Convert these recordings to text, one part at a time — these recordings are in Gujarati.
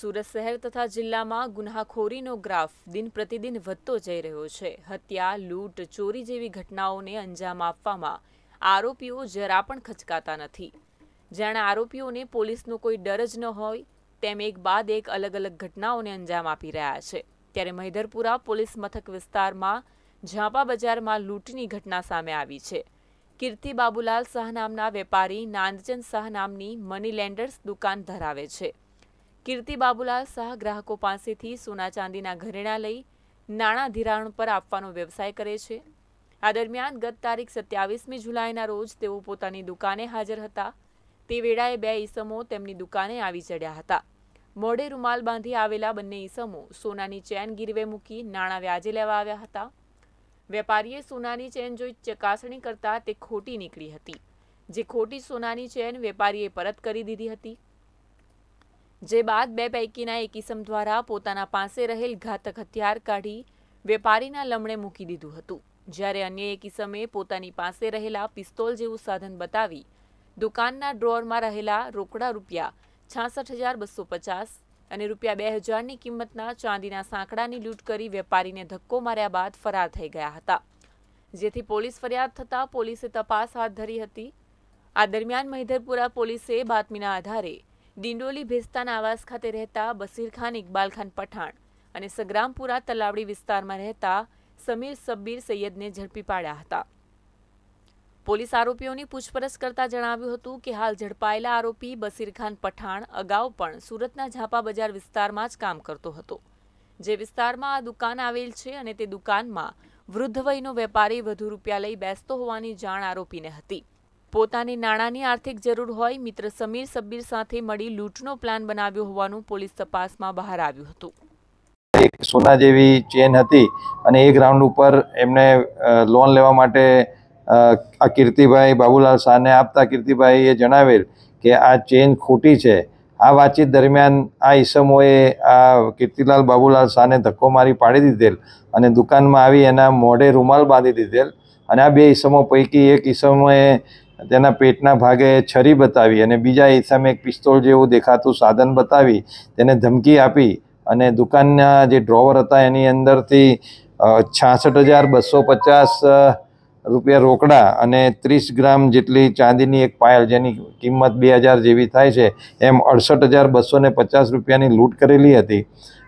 સુરત શહેર તથા જિલ્લામાં ગુન્હાખોરીનો ગ્રાફ દિન પ્રતિદિન વધતો જઈ રહ્યો છે. હત્યા, લૂંટ, ચોરી જેવી ઘટનાઓને અંજામ આપવામાં આરોપીઓ જરા પણ ખચકાતા નથી. જાણે આરોપીઓને પોલીસનો કોઈ ડર જ ન હોય, તેમ એક બાદ એક અલગ અલગ ઘટનાઓને અંજામ આપી રહ્યા છે. ત્યારે મહિધરપુરા પોલીસ મથક વિસ્તારમાં ઝાંપા બજારમાં લૂંટની ઘટના સામે આવી છે. કીર્તિ બાબુલાલ શાહ નામના વેપારી નાંદચંદ શાહ નામની મની લેન્ડર્સ દુકાન ધરાવે છે. કીર્તિ બાબુલાલ શાહ ગ્રાહકો પાસેથી સોના ચાંદીના ઘરેણાં લઈ નાણાં ધિરાણ પર આપવાનો વ્યવસાય કરે છે. આ દરમિયાન ગત તારીખ સત્યાવીસમી જુલાઈના રોજ તેઓ પોતાની દુકાને હાજર હતા. તે વેળાએ બે ઈસમો તેમની દુકાને આવી ચડ્યા હતા. મોઢે રૂમાલ બાંધી આવેલા બંને ઈસમો સોનાની ચેન ગીરવે મૂકી નાણાં વ્યાજે લેવા આવ્યા હતા. વેપારીએ સોનાની ચેન જોઈ ચકાસણી કરતા તે ખોટી નીકળી હતી. જે ખોટી સોનાની ચેન વેપારીએ પરત કરી દીધી હતી. જે બાદ બે પૈકીના એક ઇસમ દ્વારા પોતાના પાસે રહેલ ઘાતક હથિયાર કાઢી વેપારીના લમણે મૂકી દીધું હતું. જ્યારે અન્ય એક ઇસમે પોતાની પાસે રહેલા પિસ્તોલ જેવું સાધન બતાવી દુકાનના ડ્રોરમાં રહેલા રોકડા રૂપિયા છાસઠ હજાર બસો પચાસ અને રૂપિયા બે હજારની કિંમતના ચાંદીના સાંકડાની લૂંટ કરી વેપારીને ધક્કો માર્યા બાદ ફરાર થઈ ગયા હતા. જેથી પોલીસ ફરિયાદ થતાં પોલીસે તપાસ હાથ ધરી હતી. આ દરમિયાન મહિધરપુરા પોલીસે બાતમીના આધારે ડિંડોલી ભેસ્તાના આવાસ ખાતે રહેતા બસીરખાન ઇકબાલખાન પઠાણ અને સગ્રામપુરા તલાવડી વિસ્તારમાં રહેતા સમીર સબ્બીર સૈયદને ઝડપી પાડ્યા હતા. પોલીસ આરોપીઓની પૂછપરછ કરતા જણાવ્યું હતું કે હાલ ઝડપાયેલા આરોપી બસીરખાન પઠાણ અગાઉ પણ સુરતના ઝાપા બજાર વિસ્તારમાં જ કામ કરતો હતો. જે વિસ્તારમાં આ દુકાન આવેલ છે અને તે દુકાનમાં વૃદ્ધ વયનો વેપારી વધુ રૂપિયા લઈ બેસતો હોવાની જાણ આરોપીને હતી. પોતાની નાણાંની આર્થિક જરૂર હોય, મિત્ર સમીર સબ્બીર સાથે મળી લૂંટનો પ્લાન બનાવ્યો હોવાનું પોલીસ તપાસમાં બહાર આવ્યું હતું. એક સોના જેવી ચેન હતી અને એ ગ્રાઉન્ડ ઉપર એમને લોન લેવા માટે આ કીર્તિભાઈ બાબુલાલ શાહને આપતા કીર્તિભાઈએ જણાવેલ કે આ ચેન ખોટી છે. આ વાતચીત દરમિયાન આ ઈસમોએ આ કીર્તિલાલ બાબુલાલ શાહને ધક્કો મારી પાડી દીધેલ અને દુકાનમાં આવી એના મોઢે રૂમાલ બાંધી દીધેલ અને આ બે ઈસમો પૈકી એક ઈસમોએ તેના પેટના ભાગે છરી બતાવી અને બીજા ઈસમે એક પિસ્તોલ જેવું દેખાતું સાધન બતાવી તેને ધમકી આપી અને દુકાનના જે ડ્રોવર હતા એની અંદરથી છાસઠ હજાર બસો પચાસ રૂપિયા રોકડા અને ત્રીસ ગ્રામ જેટલી ચાંદીની એક પાયલ જેની કિંમત બે હજાર જેવી થાય છે, એમ અડસઠ હજાર બસો ને પચાસ રૂપિયાની લૂંટ કરેલી હતી.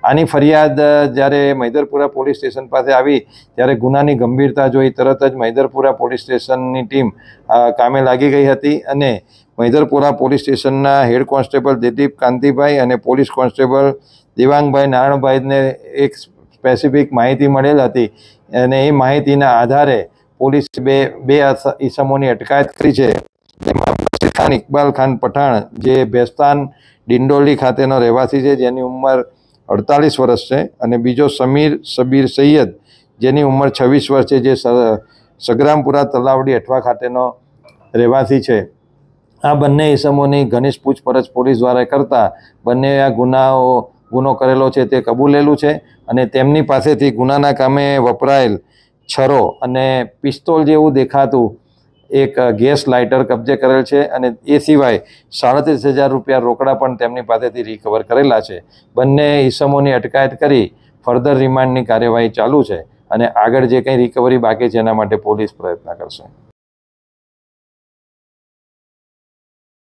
આની ફરિયાદ જ્યારે મૈદરપુરા પોલીસ સ્ટેશન પાસે આવી, ત્યારે ગુનાની ગંભીરતા જોઈ તરત જ મૈદરપુરા પોલીસ સ્ટેશનની ટીમ કામે લાગી ગઈ હતી અને મૈદરપુરા પોલીસ સ્ટેશનના હેડ કોન્સ્ટેબલ દિલીપ કાંતિભાઈ અને પોલીસ કોન્સ્ટેબલ દિવાંગભાઈ નારાયણભાઈને એક સ્પેસિફિક માહિતી મળેલ હતી અને એ માહિતીના આધારે પોલીસ બે બે ઈસમોની અટકાયત કરી છે. જેમાં ખાન ઇકબાલ ખાન પઠાણ, જે ભેસ્તાન ડિંડોલી ખાતેનો રહેવાસી છે, જેની ઉંમર અડતાલીસ વર્ષ છે અને બીજો સમીર સબીર સૈયદ, જેની ઉંમર છવ્વીસ વર્ષ છે, જે સગ્રામપુરા તલાવડી અઠવા ખાતેનો રહેવાસી છે. આ બંને ઈસમોની ઘનિષ્ઠ પૂછપરછ પોલીસ દ્વારા કરતા બંને આ ગુનાઓ, ગુનો કરેલો છે તે કબૂલેલું છે અને તેમની પાસેથી ગુનાના કામે વપરાયેલ છરો અને પિસ્તોલ જેવું દેખાતું એક ગેસ લાઇટર કબજે કરેલ છે અને એ સિવાય સાડત્રીસ હજાર રૂપિયા રોકડા પણ તેમની પાસેથી રિકવર કરેલા છે. બંને ઈસમોની અટકાયત કરી ફર્ધર રિમાન્ડની કાર્યવાહી ચાલુ છે અને આગળ જે કંઈ રિકવરી બાકી છે એના માટે પોલીસ પ્રયત્ન કરશે.